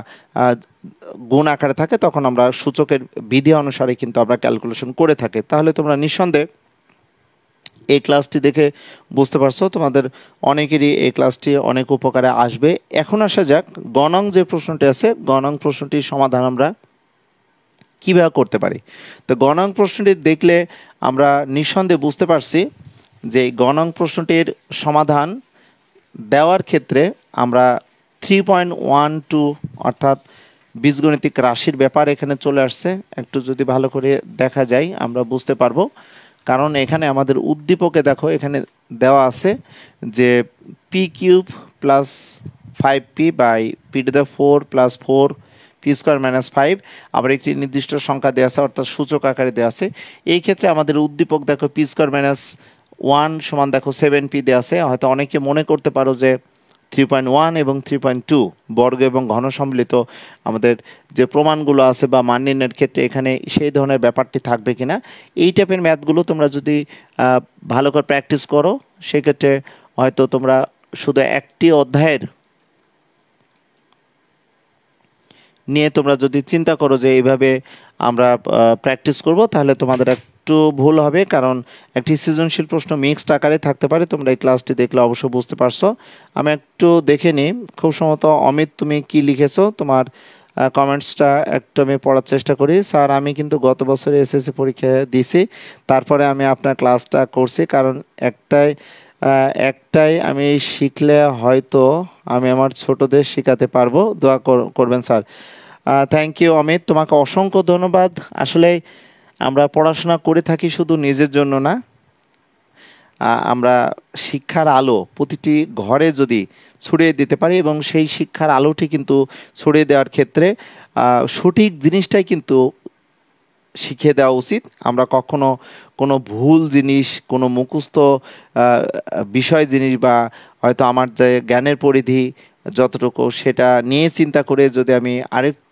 গুণ আকারে থাকে, তখন আমরা সূচকের বিধি অনুসারে কিন্তু আমরা ক্যালকুলেশন করে থাকি। তাহলে তোমরা নিঃসন্দেহে এই ক্লাসটি দেখে বুঝতে পারছ, তোমাদের অনেকেরই এই ক্লাসটি অনেক উপকারে আসবে। এখন আসা যাক, গণং যে প্রশ্নটি আছে, গণং প্রশ্নটির সমাধান আমরা কীভাবে করতে পারি? তো গণং প্রশ্নটি দেখলে আমরা নিঃসন্দেহে বুঝতে পারছি যে গণং প্রশ্নটির সমাধান দেওয়ার ক্ষেত্রে আমরা থ্রি পয়েন্ট ওয়ান টু অর্থাৎ বীজগণিতিক রাশির ব্যাপার এখানে চলে আসছে। একটু যদি ভালো করে দেখা যায়, আমরা বুঝতে পারব। কারণ এখানে আমাদের উদ্দীপকে দেখো, এখানে দেওয়া আছে যে P cube plus five P by P to the four plus four P square minus five আবার একটি নির্দিষ্ট সংখ্যা দেওয়া আছে, অর্থাৎ সূচক আকারে দেওয়া আছে। এই ক্ষেত্রে আমাদের উদ্দীপক দেখো পি স্কোয়ার মাইনাস ওয়ান সমান দেখো সেভেন পি দেওয়া আছে। হয়তো অনেকে মনে করতে পারো যে থ্রি পয়েন্ট ওয়ান এবং থ্রি পয়েন্ট টু বর্গ এবং ঘন সম্মিলিত আমাদের যে প্রমাণগুলো আছে বা মান নির্ণয়ের ক্ষেত্রে এখানে সেই ধরনের ব্যাপারটি থাকবে কিনা, এই টাইপের ম্যাথগুলো তোমরা যদি ভালো করে প্র্যাকটিস করো, সেক্ষেত্রে হয়তো তোমরা শুধু একটি অধ্যায়ের নিয়ে তোমরা যদি চিন্তা করো যে এইভাবে আমরা প্র্যাকটিস করব, তাহলে তোমাদের একটু ভুল হবে, কারণ একটি সৃজনশীল প্রশ্ন মিক্সড আকারে থাকতে পারে, তোমরা এই ক্লাসটি দেখলে অবশ্য বুঝতে পারছ। আমি একটু দেখে নিই, খুব সম্ভবত অমিত, তুমি কি লিখেছো? তোমার কমেন্টসটা একটু আমি পড়ার চেষ্টা করি। স্যার, আমি কিন্তু গত বছরে এসএসসি পরীক্ষা দিছি, তারপরে আমি আপনার ক্লাসটা করছি, কারণ একটাই একটাই আমি শিখলে হয়তো আমি আমার ছোটদের শেখাতে পারব। দোয়া করবেন, স্যার। Thank you Amit. তোমাকে অসংখ্য ধন্যবাদ। আসলে আমরা পড়াশোনা করে থাকি শুধু নিজের জন্য না আমরা শিক্ষার আলো প্রতিটি ঘরে যদি ছড়িয়ে দিতে পারি এবং সেই শিক্ষার আলোটি কিন্তু ছড়িয়ে দেওয়ার ক্ষেত্রে সঠিক জিনিসটাই কিন্তু শিখিয়ে দেওয়া উচিত। আমরা কখনো কোনো ভুল জিনিস, কোনো মুখস্থ বিষয় জিনিস বা হয়তো আমার যে জ্ঞানের পরিধি যতটুকু সেটা নিয়ে চিন্তা করে যদি আমি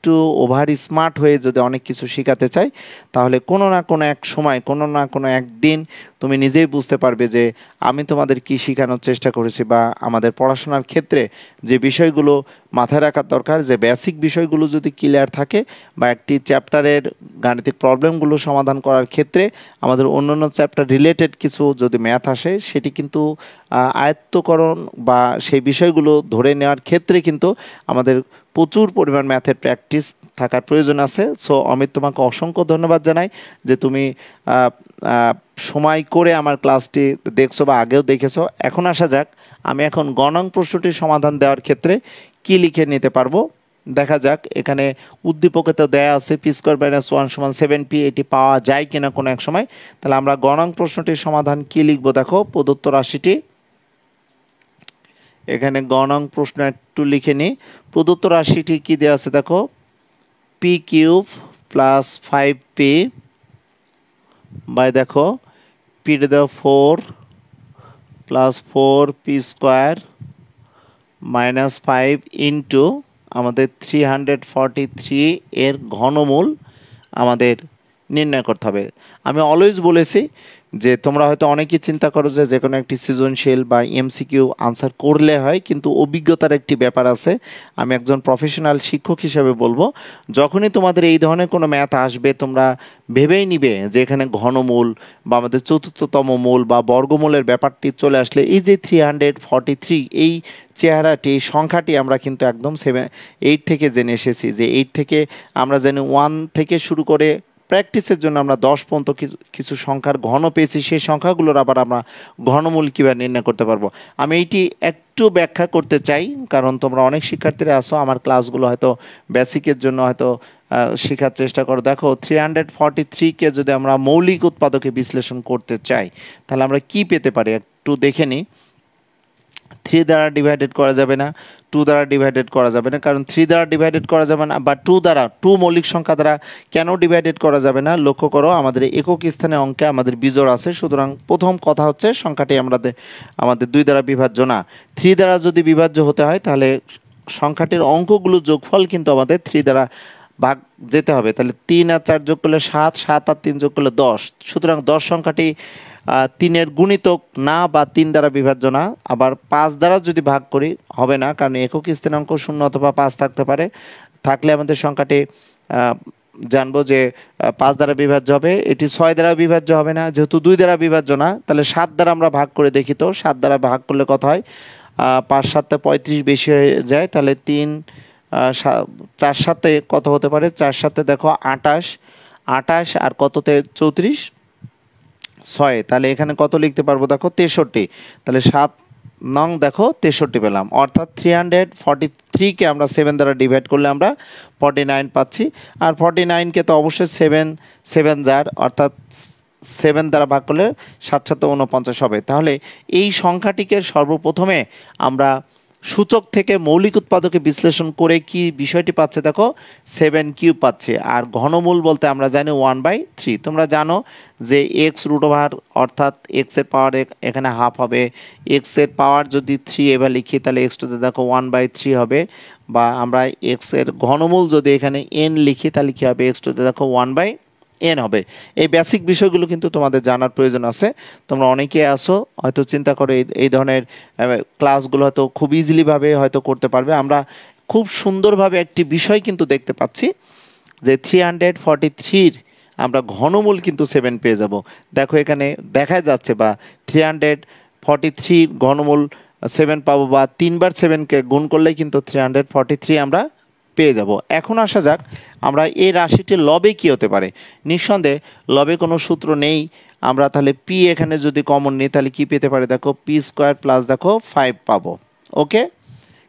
আরেকটু ওভার স্মার্ট হয়ে যদি অনেক কিছু শেখাতে চাই, তাহলে কোনো না কোনো এক সময়, কোনো না কোনো একদিন তুমি নিজেই বুঝতে পারবে যে আমি তোমাদের কি শেখানোর চেষ্টা করেছি বা আমাদের পড়াশোনার ক্ষেত্রে যে বিষয়গুলো মাথায় রাখার দরকার, যে বেসিক বিষয়গুলো যদি ক্লিয়ার থাকে বা একটি চ্যাপ্টারের গাণিতিক প্রবলেমগুলো সমাধান করার ক্ষেত্রে আমাদের অন্য অন্য চ্যাপ্টার রিলেটেড কিছু যদি ম্যাথ আসে, সেটি কিন্তু আয়ত্তকরণ বা সেই বিষয়গুলো ধরে নেওয়ার ক্ষেত্রে কিন্তু আমাদের প্রচুর পরিমাণ ম্যাথের প্র্যাকটিস থাকার প্রয়োজন আছে। সো অমিত তোমাকে অসংখ্য ধন্যবাদ জানাই যে তুমি সময় করে আমার ক্লাসটি দেখছ বা আগেও দেখেছ। এখন আসা যাক, আমি এখন গণং প্রশ্নটির সমাধান দেওয়ার ক্ষেত্রে কি লিখে নিতে পারব? দেখা যাক, এখানে উদ্দীপকে তো দেয়া আছে পি স্কোয়ার মাইনাস ওয়ান সমান সেভেন পি এটি পাওয়া যায় কিনা কোনো এক সময়। তাহলে আমরা গণাঙ্ক প্রশ্নটির সমাধান কি লিখব দেখো, প্রদত্ত রাশিটি। এখানে গণাঙ্ক প্রশ্ন একটু লিখে নিই প্রদত্ত রাশিটি কি দেওয়া আছে দেখো? P cube plus five P by দেখো P to four plus four P square minus five into আমাদের থ্রি হান্ড্রেড ফর্টি থ্রি এর ঘনমূল আমাদের নির্ণয় করতে হবে। আমি অলওয়েজ বলেছি যে, তোমরা হয়তো অনেকেই চিন্তা করো যে যে কোনো একটি সৃজনশীল বা এমসিকিউ আনসার করলে হয়, কিন্তু অভিজ্ঞতার একটি ব্যাপার আছে। আমি একজন প্রফেশনাল শিক্ষক হিসেবে বলব, যখনই তোমাদের এই ধরনের কোনো ম্যাথ আসবে, তোমরা ভেবেই নিবে যে, এখানে ঘনমূল বা আমাদের চতুর্থতম মূল বা বর্গমূলের ব্যাপারটি চলে আসলে, এই যে থ্রি হান্ড্রেড ফর্টি থ্রি এই চেহারাটি, এই সংখ্যাটি আমরা কিন্তু একদম সেভেন এইট থেকে জেনে এসেছি যে এইট থেকে আমরা জানি ওয়ান থেকে শুরু করে প্র্যাকটিসের জন্য আমরা দশ পর্যন্ত কিছু সংখ্যার ঘন পেয়েছি, সেই সংখ্যাগুলোর আবার আমরা ঘনমূল কীভাবে নির্ণয় করতে পারব? আমি এইটি একটু ব্যাখ্যা করতে চাই, কারণ তোমরা অনেক শিক্ষার্থীরা আসো আমার ক্লাসগুলো হয়তো বেসিকের জন্য হয়তো শেখার চেষ্টা করো। দেখো থ্রি হান্ড্রেড ফর্টি থ্রিকে যদি আমরা মৌলিক উৎপাদকে বিশ্লেষণ করতে চাই, তাহলে আমরা কি পেতে পারি? একটু দেখে নিই। থ্রি দ্বারা ডিভাইডেড করা যাবে না টু দ্বারা ডিভাইডেড করা যাবে না, কারণ থ্রি দ্বারা ডিভাইডেড করা যাবে না, বা টু দ্বারা টু মৌলিক সংখ্যা দ্বারা কেন ডিভাইডেড করা যাবে না, লক্ষ্য করো আমাদের একক স্থানে অঙ্কে আমাদের বিজোড় আছে, সুতরাং প্রথম কথা হচ্ছে সংখ্যাটি আমাদের আমাদের দুই দ্বারা বিভাজ্য না। থ্রি দ্বারা যদি বিভাজ্য হতে হয়, তাহলে সংখ্যাটির অঙ্কগুলো যোগফল কিন্তু আমাদের থ্রি দ্বারা ভাগ যেতে হবে। তাহলে তিন আর চার যোগ করলে সাত সাত আর তিন যোগ করলে দশ। সুতরাং দশ সংখ্যাটি তিনের গুণিতক না বা তিন দ্বারা বিভাজ্য না। আবার পাঁচ দ্বারা যদি ভাগ করি, হবে না, কারণ একক স্থানাঙ্ক শূন্য অথবা পাঁচ থাকতে পারে। থাকলে আমাদের সংখ্যাটি জানব যে পাঁচ দ্বারা বিভাজ্য হবে। এটি ছয় দ্বারা বিভাজ্য হবে না। যেহেতু দুই দ্বারা বিভাজ্য না, তাহলে সাত দ্বারা আমরা ভাগ করে দেখি তো। সাত দ্বারা ভাগ করলে কত হয়? পাঁচ সাতটা পঁয়ত্রিশ বেশি হয়ে যায়, তাহলে তিন চার সাথে কত হতে পারে? চার সাথে দেখো আটাশ। আটাশ আর কততে? চৌত্রিশ। ছয়, তাহলে এখানে কত লিখতে পারব দেখো? তেষট্টি। তাহলে সাত নং দেখো, তেষট্টি পেলাম। অর্থাৎ থ্রি হান্ড্রেড ফর্টি থ্রিকে আমরা সেভেন দ্বারা ডিভাইড করলে আমরা ফর্টি নাইন পাচ্ছি। আর ফর্টি নাইনকে তো অবশ্যই সেভেন সেভেন যার, অর্থাৎ সেভেন দ্বারা ভাগ করলে সাত সাত উনপঞ্চাশ হবে। তাহলে এই সংখ্যাটিকে সর্বপ্রথমে আমরা সূচক থেকে মৌলিক উৎপাদকে বিশ্লেষণ করে কি বিষয়টি পাচ্ছে দেখো? সেভেন কিউ পাচ্ছে। আর ঘনমূল বলতে আমরা জানি ওয়ান বাই থ্রি। তোমরা জানো যে এক্স রুট ওভার অর্থাৎ এক্সের পাওয়ার এখানে হাফ হবে। এক্সের পাওয়ার যদি থ্রি এবার লিখি, তাহলে এক্স টুতে দেখো ওয়ান বাই থ্রি হবে। বা আমরা এক্সের ঘনমূল যদি এখানে এন লিখি, তাহলে কী হবে? এক্স টুতে দেখো ওয়ান বাই এন হবে। এই বেসিক বিষয়গুলো কিন্তু তোমাদের জানার প্রয়োজন আছে। তোমরা অনেকে আসো হয়তো চিন্তা করে এই ধরনের ক্লাসগুলো হয়তো খুব ইজিলিভাবে হয়তো করতে পারবে। আমরা খুব সুন্দরভাবে একটি বিষয় কিন্তু দেখতে পাচ্ছি যে থ্রি হান্ড্রেড ফর্টি থ্রির আমরা ঘনমূল কিন্তু সেভেন পেয়ে যাব। দেখো এখানে দেখা যাচ্ছে বা থ্রি হান্ড্রেড ফর্টি থ্রি ঘনমূল সেভেন পাবো বা তিনবার সেভেনকে গুণ করলেই কিন্তু থ্রি হান্ড্রেড ফর্টি থ্রি আমরা পেয়ে যাব। এখন আসা যাক, আমরা এই রাশিটি লবে কি হতে পারে। নিঃসন্দেহে, লবে কোনো সূত্র নেই। আমরা তাহলে পি এখানে যদি কমন নিই, তাহলে কি পেতে পারে? দেখো পি স্কোয়ার প্লাস দেখো ফাইভ পাবো। ওকে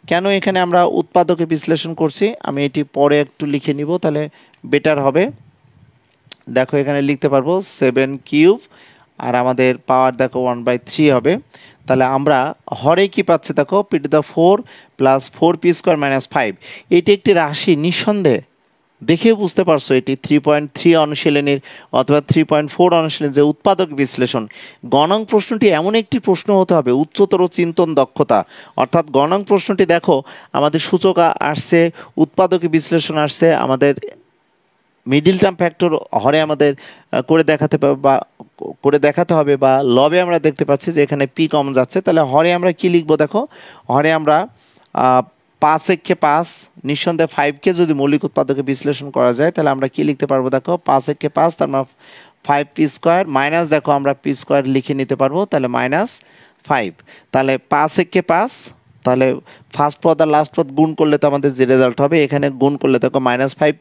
কেন এখানে আমরা উৎপাদকে বিশ্লেষণ করছি? আমি এটি পরে একটু লিখে নিব, তাহলে বেটার হবে। দেখো, এখানে লিখতে পারব সেভেন কিউব আর আমাদের পাওয়ার দেখো ওয়ান বাই থ্রি হবে। তাহলে আমরা হরে কি পাচ্ছে দেখো P to the four plus four P square minus five এটি একটি রাশি, নিঃসন্দেহে। দেখে বুঝতে পারছ, এটি থ্রি পয়েন্ট থ্রি অনুশীলনীর অথবা থ্রি পয়েন্ট ফোর অনুশীলনের যে উৎপাদক বিশ্লেষণ। গণাঙ্ক প্রশ্নটি এমন একটি প্রশ্ন হতে হবে, উচ্চতর চিন্তন দক্ষতা। অর্থাৎ গণাঙ্ক প্রশ্নটি দেখো, আমাদের সূচক আসছে, উৎপাদক বিশ্লেষণ আসছে, আমাদের মিডিল টার্ম ফ্যাক্টর হরে আমাদের করে দেখাতে পারবে বা করে দেখাতে হবে বা লবে আমরা দেখতে পাচ্ছি যে এখানে পি কমন যাচ্ছে। তাহলে হরে আমরা কি লিখব দেখো? হরে আমরা পাঁচ এককে পাঁচ, নিঃসন্দেহে ফাইভকে যদি মৌলিক উৎপাদকে বিশ্লেষণ করা যায়, তাহলে আমরা কি লিখতে পারব দেখো? পাঁচ এককে পাঁচ, তার মানে ফাইভ পি স্কোয়ার মাইনাস দেখো আমরা পি স্কোয়ার লিখে নিতে পারব, তাহলে মাইনাস ফাইভ তাহলে পাঁচ এককে পাঁচ, তাহলে ফার্স্ট পদ আর লাস্ট পদ গুণ করলে তো আমাদের যে রেজাল্ট হবে, এখানে গুণ করলে দেখো minus five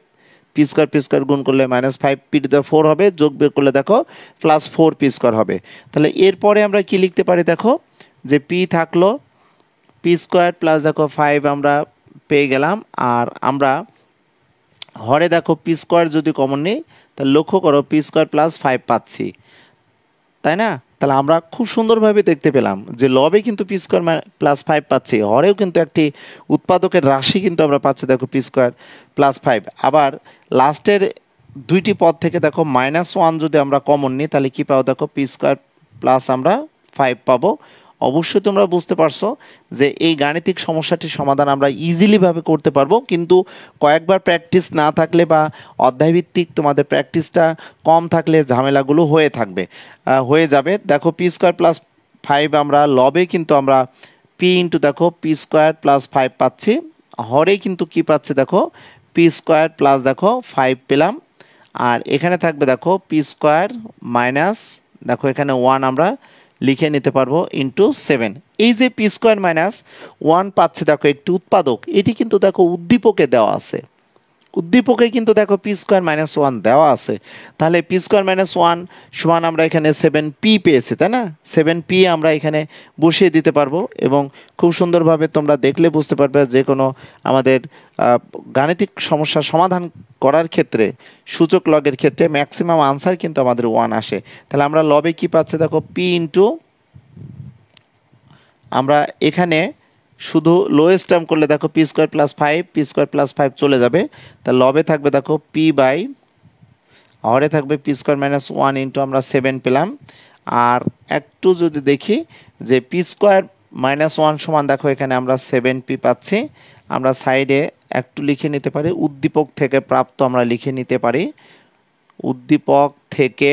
P square P square গুণ করলে minus five P to the four হবে, যোগ বের করলে দেখো প্লাস ফোর পি স্কোয়ার হবে। তাহলে এরপরে আমরা কি লিখতে পারি দেখো? যে পি থাকল পি স্কোয়ার প্লাস দেখো ফাইভ আমরা পেয়ে গেলাম, আর আমরা হরে দেখো পি স্কোয়ার যদি কমন নেই, তাহলে লক্ষ্য করো পি স্কোয়ার প্লাস ফাইভ পাচ্ছি। তাই না? তাহলে আমরা খুব সুন্দরভাবে দেখতে পেলাম যে লবে কিন্তু পি স্কোয়ার প্লাস ফাইভ পাচ্ছি হরেও কিন্তু একটি উৎপাদকের রাশি কিন্তু আমরা পাচ্ছি, দেখো পি স্কোয়ার প্লাস ফাইভ আবার লাস্টের দুইটি পদ থেকে দেখো মাইনাস ওয়ান যদি আমরা কমন নিই, তাহলে কী পাবো? দেখো পি স্কোয়ার প্লাস আমরা ফাইভ পাবো। অবশ্যই তোমরা বুঝতে পারছ যে এই গাণিতিক সমস্যাটির সমাধান আমরা ইজিলিভাবে করতে পারব। কিন্তু কয়েকবার প্র্যাকটিস না থাকলে বা অধ্যায়ভিত্তিক তোমাদের প্র্যাকটিসটা কম থাকলে ঝামেলাগুলো হয়ে থাকবে। হয়ে যাবে। দেখো পি স্কোয়ার প্লাস ফাইভ আমরা লবে কিন্তু আমরা পি ইন্টু দেখো পি স্কোয়ার প্লাস ফাইভ পাচ্ছি। হরে কিন্তু কি পাচ্ছে দেখো? পি স্কোয়ার প্লাস দেখো ফাইভ পেলাম। আর এখানে থাকবে দেখো পি স্কোয়ার মাইনাস দেখো এখানে ওয়ান আমরা লিখে নিতে পারব ইন্টু সেভেন এই যে পি স্কোয়ার মাইনাস ওয়ান পাচ্ছে, দেখো একটি উৎপাদক, এটি কিন্তু দেখো উদ্দীপকে দেওয়া আছে। উদ্দীপকে কিন্তু দেখো পি স্কোয়ার মাইনাস ওয়ান দেওয়া আছে। তাহলে পি স্কোয়ার মাইনাস ওয়ান সমান আমরা এখানে সেভেন পি পেয়েছি, তাই না? সেভেন পি আমরা এখানে বসিয়ে দিতে পারব এবং খুব সুন্দরভাবে তোমরা দেখলে বুঝতে পারবে যে কোনো আমাদের গাণিতিক সমস্যার সমাধান করার ক্ষেত্রে, সূচক লগের ক্ষেত্রে ম্যাক্সিমাম আনসার কিন্তু আমাদের ওয়ান আসে। তাহলে আমরা লবে কি পাচ্ছি? দেখো পি ইন্টু আমরা এখানে শুধু লোয়েস্ট টার্ম করলে দেখো P square plus five P square plus five চলে যাবে। তা লবে থাকবে দেখো পি বাই হরে থাকবে P square minus one into আমরা সেভেন পেলাম। আর একটু যদি দেখি যে পি স্কোয়ার মাইনাস ওয়ান সমান দেখো এখানে আমরা সেভেন পি পাচ্ছি। আমরা সাইডে একটু লিখে নিতে পারি, উদ্দীপক থেকে প্রাপ্ত আমরা লিখে নিতে পারি। উদ্দীপক থেকে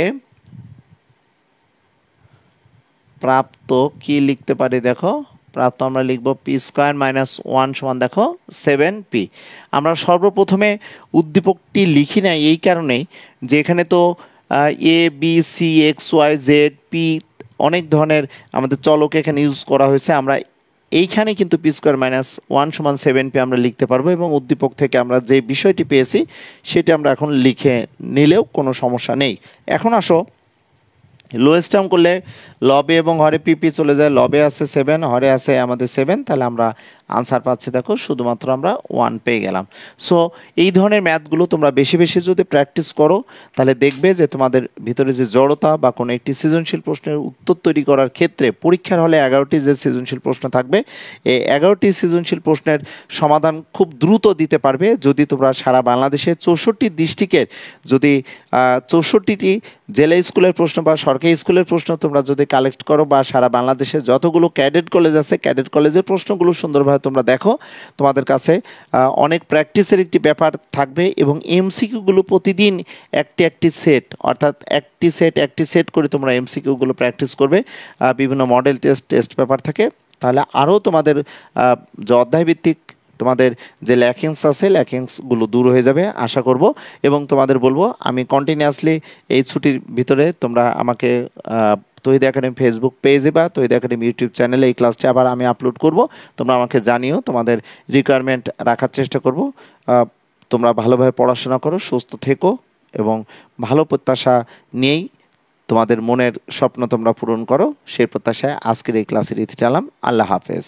প্রাপ্ত কি লিখতে পারি দেখো? প্রাপ্ত আমরা লিখব পি স্কোয়ার মাইনাস ওয়ান সমান দেখো সেভেন পি আমরা সর্বপ্রথমে উদ্দীপকটি লিখি নাই এই কারণেই যে এখানে তো A B C X Y Z P অনেক ধরনের আমাদের চলক এখানে ইউজ করা হয়েছে। আমরা এইখানে কিন্তু পি স্কোয়ার মাইনাস ওয়ান সমান সেভেন পি আমরা লিখতে পারব এবং উদ্দীপক থেকে আমরা যে বিষয়টি পেয়েছি সেটি আমরা এখন লিখে নিলেও কোনো সমস্যা নেই। এখন আসো লোয়েস্ট টার্ম করলে লবে এবং হরে পিপি চলে যায়। লবে আছে সেভেন হরে আছে আমাদের সেভেন তাহলে আমরা আনসার পাচ্ছি দেখো, শুধুমাত্র আমরা ওয়ান পেয়ে গেলাম। সো এই ধরনের ম্যাথগুলো তোমরা বেশি বেশি যদি প্র্যাকটিস করো, তাহলে দেখবে যে তোমাদের ভিতরে যে জড়তা বা কোনো একটি সৃজনশীল প্রশ্নের উত্তর তৈরি করার ক্ষেত্রে পরীক্ষার হলে এগারোটি যে সৃজনশীল প্রশ্ন থাকবে, এই এগারোটি সৃজনশীল প্রশ্নের সমাধান খুব দ্রুত দিতে পারবে। যদি তোমরা সারা বাংলাদেশে চৌষট্টি ডিস্ট্রিক্টের যদি চৌষট্টিটি জেলা স্কুলের প্রশ্ন বা সরকারি স্কুলের প্রশ্ন তোমরা যদি কালেক্ট করো বা সারা বাংলাদেশে যতগুলো ক্যাডেট কলেজ আছে ক্যাডেট কলেজের প্রশ্নগুলো সুন্দরভাবে তোমরা দেখো। তোমাদের কাছে অনেক প্র্যাকটিসের একটি ব্যাপার থাকবে এবং এমসিকিউগুলো প্রতিদিন একটি একটি সেট অর্থাৎ একটি সেট একটি সেট করে তোমরা এমসিকিউগুলো প্র্যাকটিস করবে। বিভিন্ন মডেল টেস্ট টেস্ট পেপার থাকে। তাহলে আরও তোমাদের যে অধ্যায়ভিত্তিক তোমাদের যে ল্যাকিংস আছে, ল্যাকিংসগুলো দূর হয়ে যাবে, আশা করব। এবং তোমাদের বলব, আমি কন্টিনিউয়াসলি এই ছুটির ভিতরে তোমরা আমাকে তহিদ একাডেমি ফেসবুক পেজে বা তহিদ একাডেমি ইউটিউব চ্যানেলে এই ক্লাসটি আবার আমি আপলোড করব। তোমরা আমাকে জানিও, তোমাদের রিকোয়ারমেন্ট রাখার চেষ্টা করব। তোমরা ভালোভাবে পড়াশোনা করো, সুস্থ থেকো এবং ভালো প্রত্যাশা নিয়েই তোমাদের মনের স্বপ্ন তোমরা পূরণ করো। সেই প্রত্যাশায় আজকের এই ক্লাসের ইতি আল্লাহ হাফেজ।